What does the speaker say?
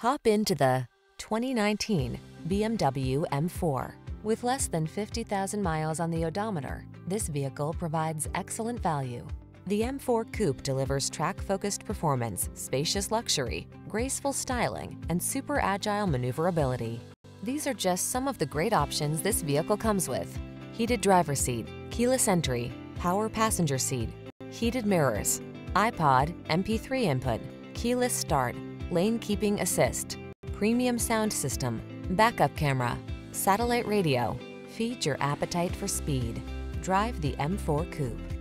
Hop into the 2019 BMW M4. With less than 50,000 miles on the odometer, this vehicle provides excellent value. The M4 Coupe delivers track-focused performance, spacious luxury, graceful styling, and super agile maneuverability. These are just some of the great options this vehicle comes with. Heated driver seat, keyless entry, power passenger seat, heated mirrors, iPod, MP3 input, keyless start, lane keeping assist, premium sound system, backup camera, satellite radio. Feed your appetite for speed. Drive the M4 Coupe.